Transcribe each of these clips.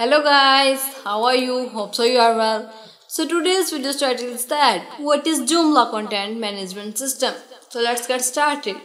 Hello guys, how are you? Hope so you are well. So today's video title is that what is Joomla content management system? So let's get started.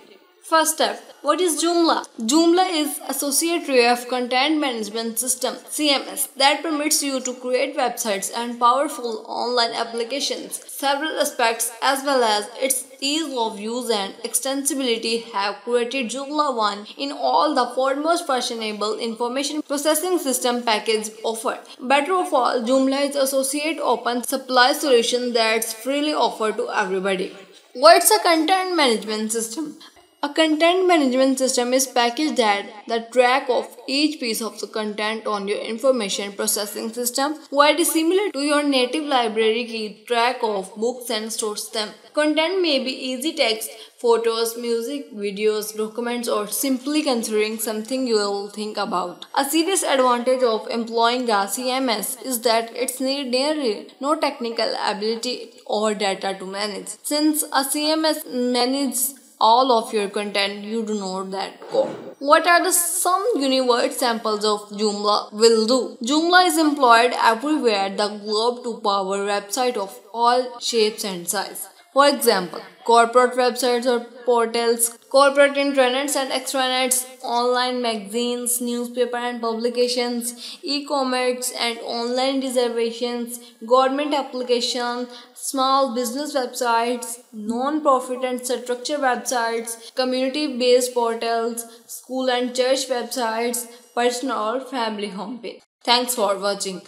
First step, what is Joomla? Joomla is Associate of Content Management System CMS that permits you to create websites and powerful online applications. Several aspects as well as its ease of use and extensibility have created Joomla 1 in all the foremost fashionable information processing system package offered. Better of all, Joomla is associate open supply solution that's freely offered to everybody. What's a content management system? A content management system is packaged that the track of each piece of the content on your information processing system while similar to your native library keep track of books and stores them. Content may be easy text, photos, music, videos, documents or simply considering something you will think about. A serious advantage of employing a CMS is that it's nearly no technical ability or data to manage. Since a CMS manages all of your content you do not that code. What are the some universe samples of Joomla will do? Joomla is employed everywhere the globe to power website of all shapes and size. For example, corporate websites or portals, corporate intranets and extranets, online magazines, newspaper and publications, e-commerce and online reservations, government applications, small business websites, non-profit and structure websites, community-based portals, school and church websites, personal or family homepage. Thanks for watching.